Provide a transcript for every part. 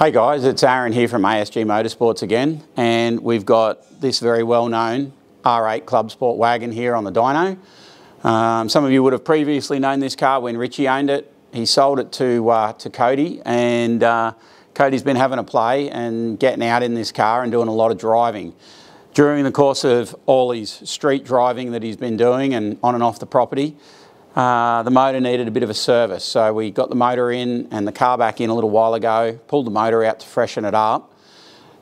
Hey guys, it's Aaron here from ASG Motorsports again, and we've got this very well-known R8 Club Sport wagon here on the dyno. Um, some of you would have previously known this car when Richie owned it. He sold it to, uh, to Cody, and uh, Cody's been having a play and getting out in this car and doing a lot of driving. During the course of all his street driving that he's been doing and on and off the property, uh, the motor needed a bit of a service, so we got the motor in and the car back in a little while ago, pulled the motor out to freshen it up.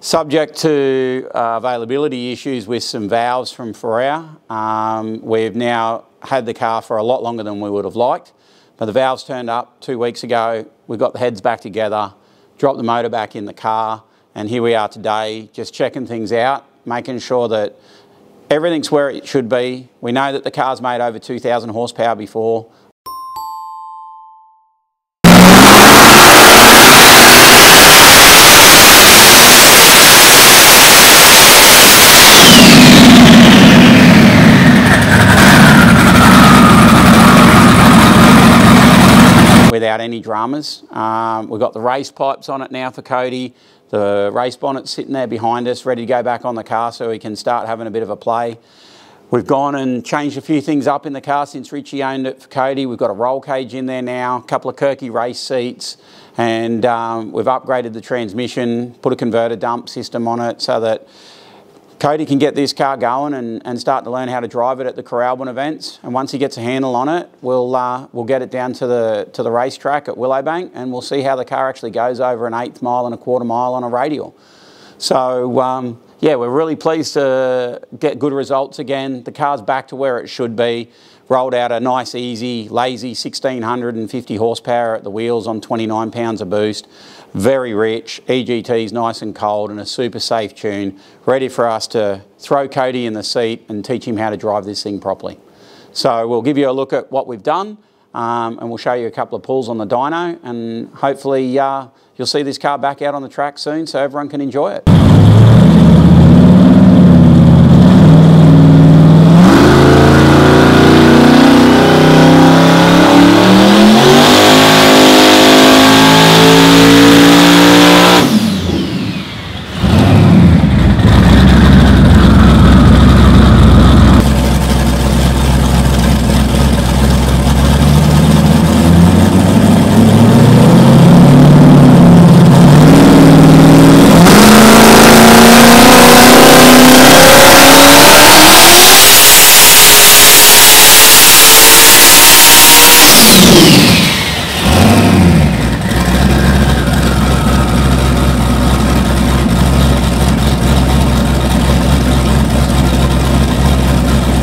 Subject to uh, availability issues with some valves from Ferrea, um, we've now had the car for a lot longer than we would have liked, but the valves turned up two weeks ago, we got the heads back together, dropped the motor back in the car, and here we are today, just checking things out, making sure that Everything's where it should be. We know that the car's made over 2,000 horsepower before. without any dramas. Um, we've got the race pipes on it now for Cody. The race bonnet sitting there behind us, ready to go back on the car so we can start having a bit of a play. We've gone and changed a few things up in the car since Richie owned it for Cody. We've got a roll cage in there now, a couple of Kirkey race seats, and um, we've upgraded the transmission, put a converter dump system on it so that Cody can get this car going and, and start to learn how to drive it at the Coralbin events. And once he gets a handle on it, we'll, uh, we'll get it down to the, to the racetrack at Willowbank and we'll see how the car actually goes over an eighth mile and a quarter mile on a radial. So um, yeah, we're really pleased to get good results again. The car's back to where it should be. Rolled out a nice, easy, lazy 1650 horsepower at the wheels on 29 pounds of boost. Very rich, EGT's nice and cold and a super safe tune. Ready for us to throw Cody in the seat and teach him how to drive this thing properly. So we'll give you a look at what we've done um, and we'll show you a couple of pulls on the dyno and hopefully uh, you'll see this car back out on the track soon so everyone can enjoy it.